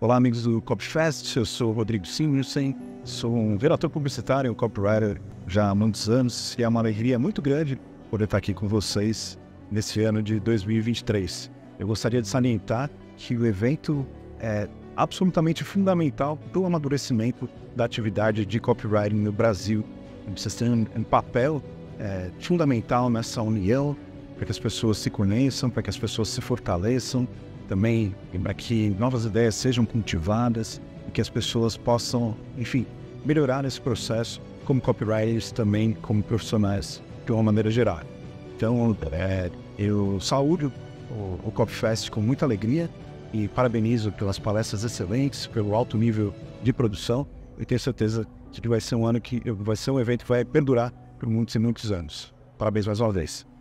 Olá, amigos do Copyfest. Eu sou Rodrigo Simonsen, sou um vereador publicitário, copywriter já há muitos anos e é uma alegria muito grande poder estar aqui com vocês nesse ano de 2023. Eu gostaria de salientar que o evento é absolutamente fundamental para o amadurecimento da atividade de copywriting no Brasil. Precisa ter um papel é, fundamental nessa união para que as pessoas se conheçam, para que as pessoas se fortaleçam, também para que novas ideias sejam cultivadas e que as pessoas possam, enfim, melhorar esse processo como copywriters também como profissionais de uma maneira geral. Então, é, eu saúdo o, o Copyfest com muita alegria e parabenizo pelas palestras excelentes, pelo alto nível de produção e tenho certeza de que vai ser um ano que vai ser um evento que vai perdurar por muitos e muitos anos. Parabéns mais uma vez.